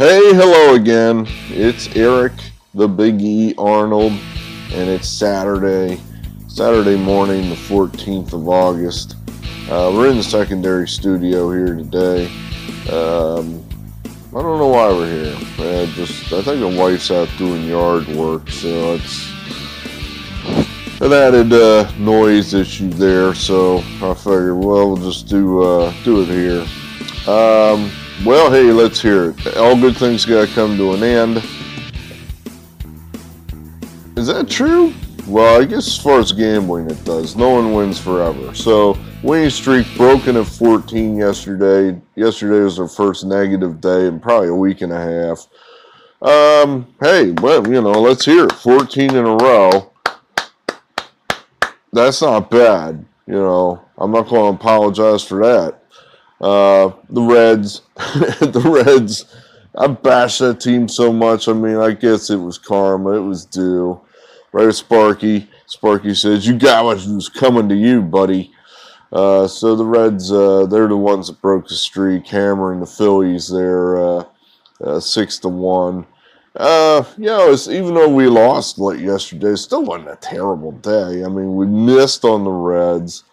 Hey, hello again. It's Eric, the Big E Arnold, and it's Saturday, Saturday morning, the 14th of August. Uh, we're in the secondary studio here today. Um, I don't know why we're here. I just I think the wife's out doing yard work, so it's an added uh, noise issue there. So I figured, well, we'll just do uh, do it here. Um, well, hey, let's hear it. All good things gotta come to an end. Is that true? Well, I guess as far as gambling, it does. No one wins forever. So, winning streak broken at 14 yesterday. Yesterday was our first negative day in probably a week and a half. Um, hey, well, you know, let's hear it. 14 in a row. That's not bad. You know, I'm not going to apologize for that. Uh, the Reds, the Reds. I bashed that team so much. I mean, I guess it was karma. It was due. Right, Sparky. Sparky says, "You got what's coming to you, buddy." Uh, so the Reds, uh, they're the ones that broke the streak, hammering the Phillies. They're uh, uh, six to one. Uh, you know, even though we lost late yesterday, it still wasn't a terrible day. I mean, we missed on the Reds,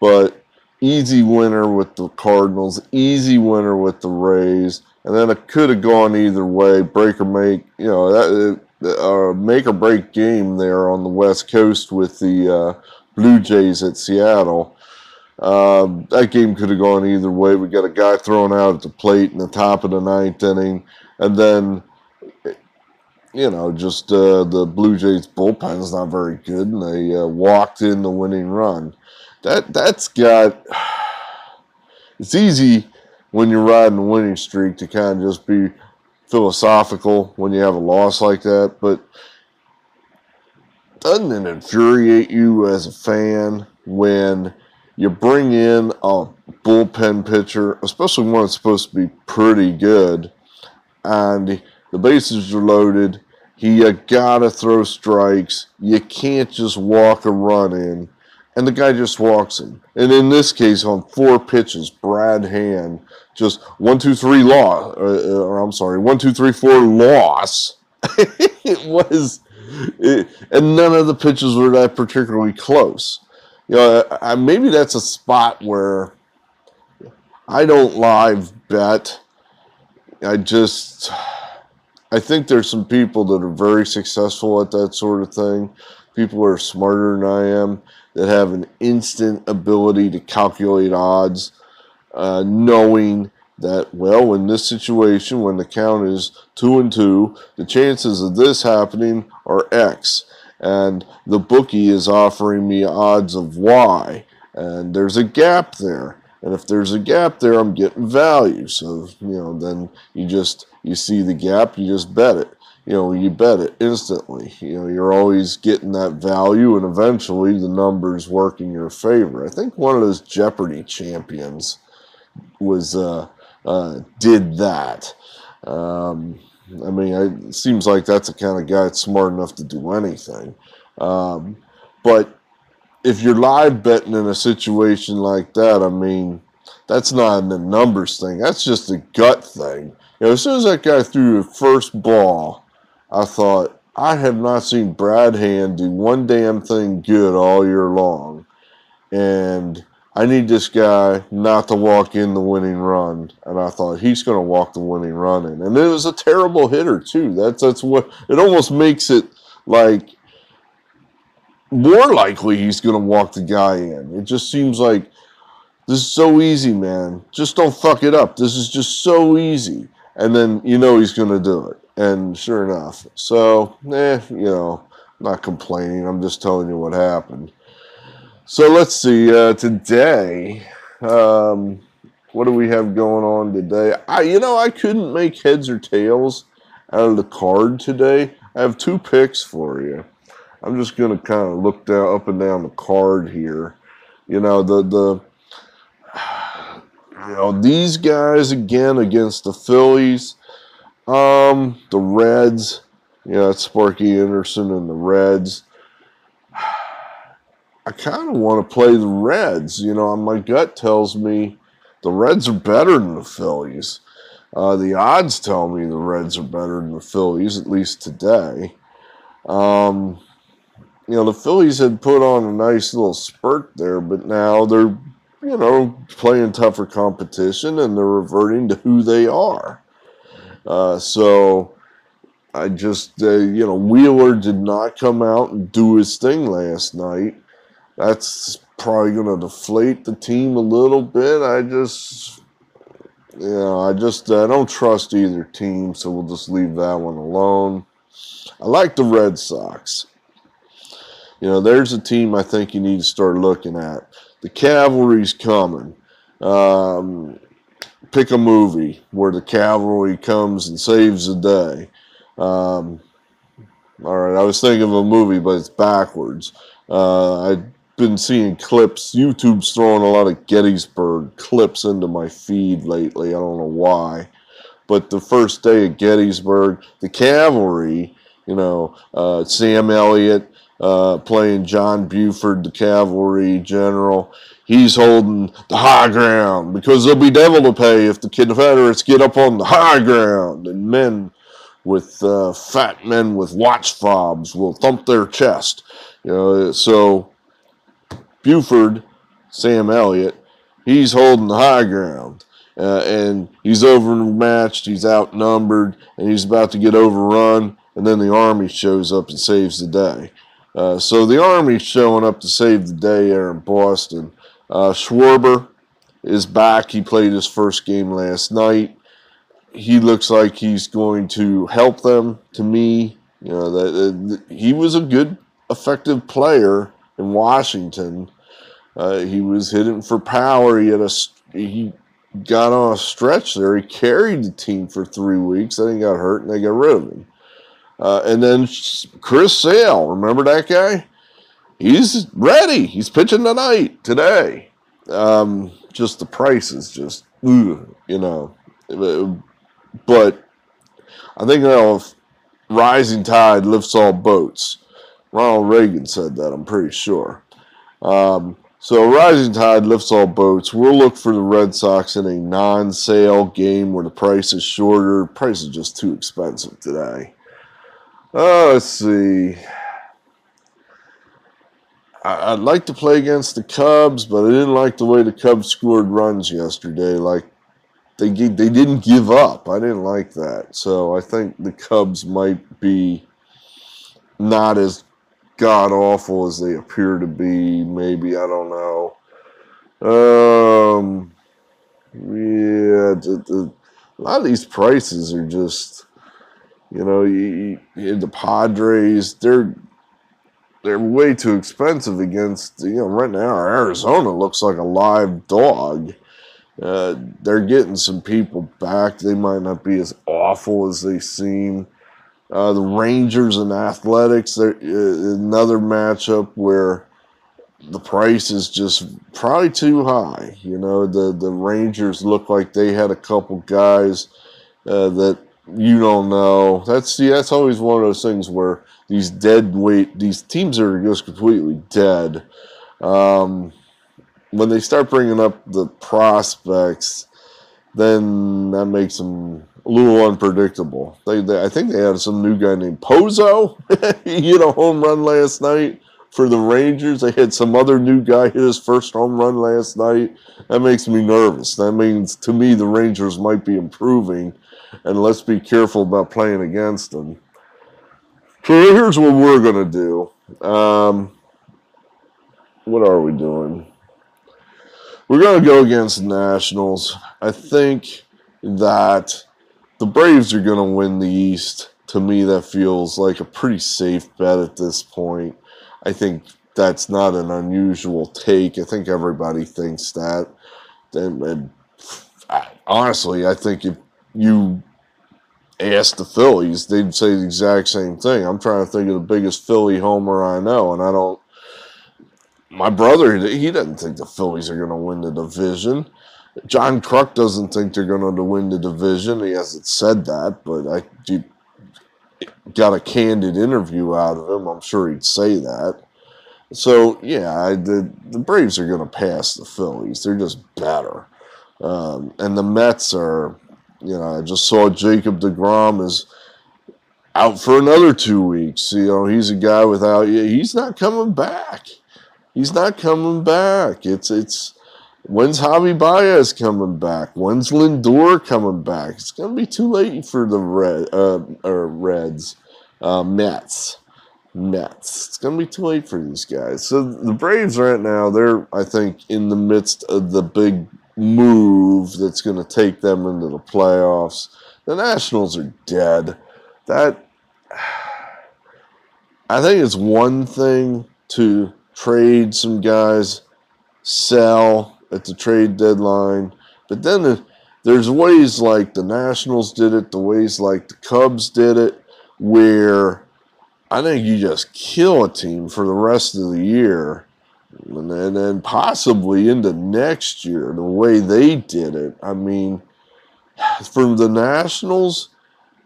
but easy winner with the Cardinals, easy winner with the Rays, and then it could have gone either way. Break or make, you know, that uh, make or break game there on the West Coast with the uh, Blue Jays at Seattle. Um, that game could have gone either way. We got a guy thrown out at the plate in the top of the ninth inning, and then you know, just uh, the Blue Jays bullpen's not very good, and they uh, walked in the winning run that that's got it's easy when you're riding a winning streak to kind of just be philosophical when you have a loss like that, but doesn't it infuriate you as a fan when you bring in a bullpen pitcher, especially one that's supposed to be pretty good, and the bases are loaded. You gotta throw strikes. You can't just walk a run in and the guy just walks in. And in this case, on four pitches, Brad Hand just one, two, three loss, uh, or I'm sorry, one, two, three, four loss. it was, it, and none of the pitches were that particularly close. You know, I, maybe that's a spot where I don't live bet. I just, I think there's some people that are very successful at that sort of thing. People are smarter than I am that have an instant ability to calculate odds, uh, knowing that, well, in this situation, when the count is two and two, the chances of this happening are X. And the bookie is offering me odds of Y. And there's a gap there. And if there's a gap there, I'm getting value. So, you know, then you just, you see the gap, you just bet it you know, you bet it instantly. You know, you're always getting that value, and eventually the numbers work in your favor. I think one of those Jeopardy champions was uh, uh, did that. Um, I mean, it seems like that's the kind of guy that's smart enough to do anything. Um, but if you're live betting in a situation like that, I mean, that's not a numbers thing. That's just a gut thing. You know, as soon as that guy threw the first ball, I thought, I have not seen Brad Hand do one damn thing good all year long. And I need this guy not to walk in the winning run. And I thought he's going to walk the winning run in. And it was a terrible hitter, too. That's, that's what it almost makes it like more likely he's going to walk the guy in. It just seems like this is so easy, man. Just don't fuck it up. This is just so easy. And then you know he's going to do it. And sure enough, so, eh, you know, not complaining. I'm just telling you what happened. So let's see. Uh, today, um, what do we have going on today? I, you know, I couldn't make heads or tails out of the card today. I have two picks for you. I'm just gonna kind of look down, up and down the card here. You know, the the you know these guys again against the Phillies. Um, the Reds. Yeah, it's Sparky Anderson and the Reds. I kind of want to play the Reds. You know, my gut tells me the Reds are better than the Phillies. Uh, the odds tell me the Reds are better than the Phillies, at least today. Um, you know, the Phillies had put on a nice little spurt there, but now they're, you know, playing tougher competition and they're reverting to who they are. Uh, so I just, uh, you know, Wheeler did not come out and do his thing last night. That's probably going to deflate the team a little bit. I just, you know, I just I don't trust either team, so we'll just leave that one alone. I like the Red Sox. You know, there's a team I think you need to start looking at. The Cavalry's coming. Um, pick a movie where the cavalry comes and saves the day. Um, all right, I was thinking of a movie, but it's backwards. Uh, I've been seeing clips. YouTube's throwing a lot of Gettysburg clips into my feed lately. I don't know why. But the first day at Gettysburg, the cavalry, you know, uh, Sam Elliott uh, playing John Buford, the cavalry general. He's holding the high ground because there'll be devil to pay if the Confederates get up on the high ground. And men with uh, fat men with watch fobs will thump their chest. You know, so Buford, Sam Elliott, he's holding the high ground. Uh, and he's overmatched, he's outnumbered, and he's about to get overrun. And then the army shows up and saves the day. Uh, so the Army's showing up to save the day there in Boston. Uh, Schwarber is back. He played his first game last night. He looks like he's going to help them. To me, you know that he was a good, effective player in Washington. Uh, he was hitting for power. He had a he got on a stretch there. He carried the team for three weeks. Then he got hurt, and they got rid of him. Uh, and then Chris Sale, remember that guy? He's ready. He's pitching tonight, today. Um, just the price is just, you know. But I think you know, if rising tide lifts all boats. Ronald Reagan said that, I'm pretty sure. Um, so rising tide lifts all boats. We'll look for the Red Sox in a non-sale game where the price is shorter. Price is just too expensive today. Oh, let's see. I, would like to play against the Cubs, but I didn't like the way the Cubs scored runs yesterday. Like they they didn't give up. I didn't like that. So I think the Cubs might be not as god awful as they appear to be. Maybe I don't know. Um, yeah, the, the, a lot of these prices are just you know, you, you, the Padres, they're they're way too expensive against you know right now Arizona looks like a live dog. Uh, they're getting some people back. They might not be as awful as they seem. Uh, the Rangers and Athletics, uh, another matchup where the price is just probably too high. You know, the the Rangers look like they had a couple guys uh, that you don't know. That's see, that's always one of those things where these dead weight, these teams are just completely dead. Um, when they start bringing up the prospects, then that makes them a little unpredictable. They, they I think they had some new guy named Pozo. he hit a home run last night for the Rangers. They had some other new guy hit his first home run last night. That makes me nervous. That means to me the Rangers might be improving and let's be careful about playing against them. So here's what we're going to do. Um, what are we doing? We're going to go against the Nationals. I think that the Braves are going to win the East. To me, that feels like a pretty safe bet at this point. I think that's not an unusual take. I think everybody thinks that. And, and honestly, I think if you ask the Phillies, they'd say the exact same thing. I'm trying to think of the biggest Philly homer I know, and I don't. My brother, he doesn't think the Phillies are going to win the division. John Kruk doesn't think they're going to win the division. He hasn't said that, but I got a candid interview out of him. I'm sure he'd say that. So yeah, I, the the Braves are going to pass the Phillies. They're just better, um, and the Mets are you know, I just saw Jacob DeGrom is out for another two weeks. You know, he's a guy without he's not coming back. He's not coming back. It's it's when's Javi Baez coming back? When's Lindor coming back? It's gonna be too late for the Red uh, or Reds, uh, Mets. Mets. It's gonna be too late for these guys. So the Braves right now, they're I think in the midst of the big move that's gonna take them into the playoffs. The Nationals are dead. That I think it's one thing to trade some guys, sell at the trade deadline, but then there's ways like the Nationals did it, the ways like the Cubs did it, where I think you just kill a team for the rest of the year. And then, and then possibly into next year, the way they did it. I mean, from the Nationals,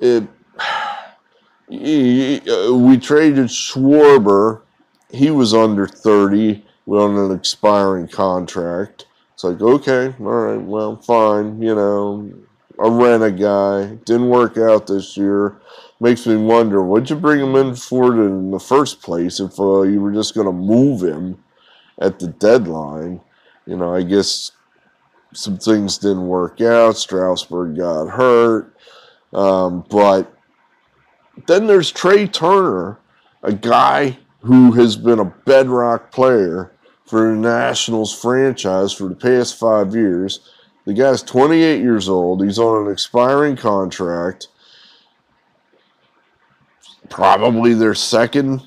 it we traded Schwarber. He was under 30 on an expiring contract. It's like, okay, all right, well, fine, you know, a rent a guy. Didn't work out this year. Makes me wonder, what'd you bring him in for in the first place if uh, you were just going to move him at the deadline? You know, I guess some things didn't work out. Strasburg got hurt. Um, but then there's Trea Turner, a guy who has been a bedrock player for the Nationals franchise for the past five years. The guy's 28 years old. He's on an expiring contract. Probably their second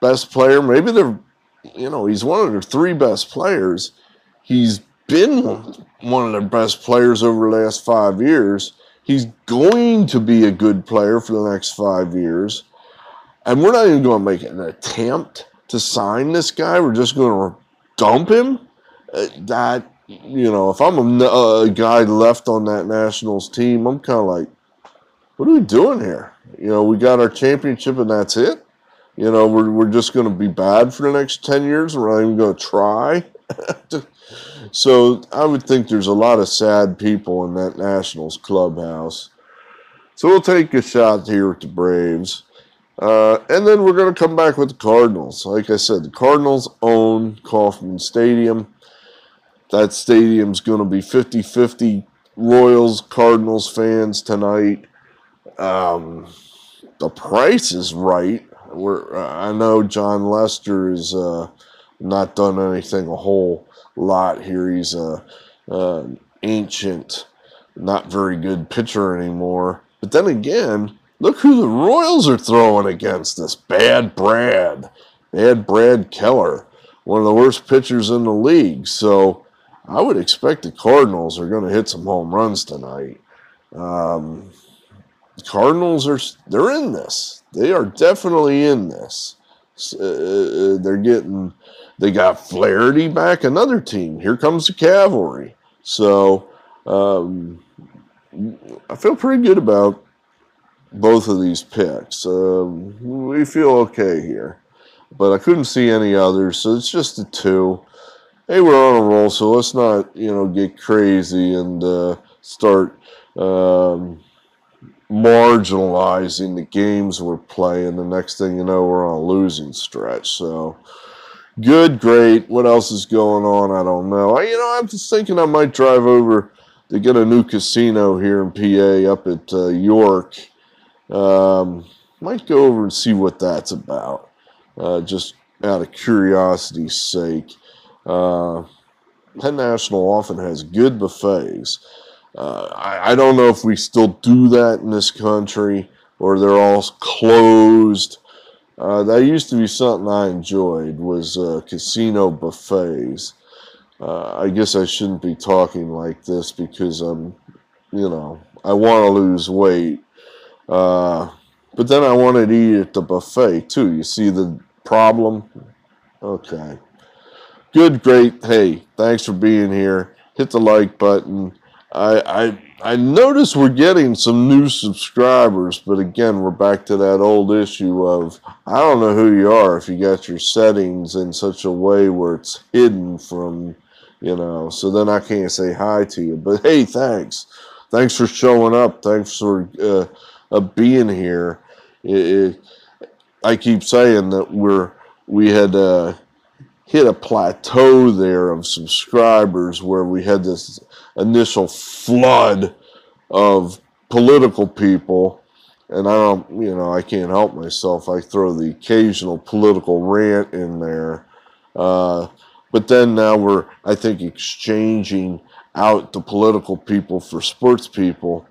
best player. Maybe they're, you know, he's one of their three best players. He's been one of their best players over the last five years. He's going to be a good player for the next five years. And we're not even going to make an attempt to sign this guy. We're just going to dump him. Uh, that, you know, if I'm a, a, guy left on that Nationals team, I'm kind of like, what are we doing here? You know, we got our championship and that's it. You know, we're, we're just going to be bad for the next 10 years. We're not even going to try. So I would think there's a lot of sad people in that Nationals clubhouse. So we'll take a shot here with the Braves. Uh, and then we're going to come back with the Cardinals. Like I said, the Cardinals own Kauffman Stadium. That stadium's going to be 50 50 Royals Cardinals fans tonight. Um, the price is right. We're, uh, I know Jon Lester has uh, not done anything a whole lot here. He's a, a ancient, not very good pitcher anymore. But then again, look who the Royals are throwing against this Bad Brad. Bad Brad Keller. One of the worst pitchers in the league. So I would expect the Cardinals are going to hit some home runs tonight. Um, Cardinals are they're in this. They are definitely in this. Uh, uh, they're getting they got Flaherty back, another team. Here comes the cavalry. So um, I feel pretty good about both of these picks. Um, we feel okay here, but I couldn't see any others, so it's just the two. Hey, we're on a roll, so let's not you know get crazy and uh, start um, marginalizing the games we're playing. The next thing you know, we're on a losing stretch. So good, great. What else is going on? I don't know. I, you know, I'm just thinking I might drive over to get a new casino here in PA up at uh, York. Um, might go over and see what that's about, uh, just out of curiosity's sake. Uh, Penn National often has good buffets. Uh, I, I don't know if we still do that in this country or they're all closed. Uh, that used to be something I enjoyed was uh, casino buffets. Uh, I guess I shouldn't be talking like this because I'm, you know, I want to lose weight. Uh, but then I want to eat at the buffet too. You see the problem? Okay. Good, great. Hey, thanks for being here. Hit the like button. I, I I notice we're getting some new subscribers, but again, we're back to that old issue of I don't know who you are if you got your settings in such a way where it's hidden from, you know, so then I can't say hi to you. But hey, thanks. thanks for showing up. Thanks for uh, uh, being here. It, it, I keep saying that we're we had uh, hit a plateau there of subscribers where we had this initial flood of political people and I don't, you know, I can't help myself. I throw the occasional political rant in there. Uh, but then now we're, I think, exchanging out the political people for sports people.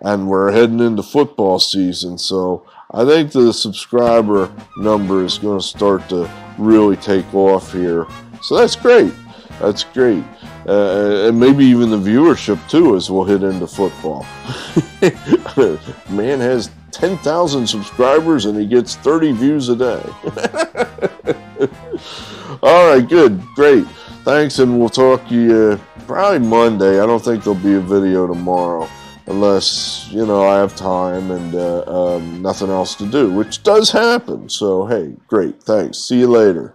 And we're heading into football season. So I think the subscriber number is going to start to really take off here. So that's great. That's great. Uh, and maybe even the viewership too as we'll hit into football. Man has 10,000 subscribers and he gets 30 views a day. All right, good, great. Thanks, and we'll talk to you probably Monday. I don't think there'll be a video tomorrow unless, you know, I have time and uh, um, nothing else to do, which does happen. So, hey, great, thanks. See you later.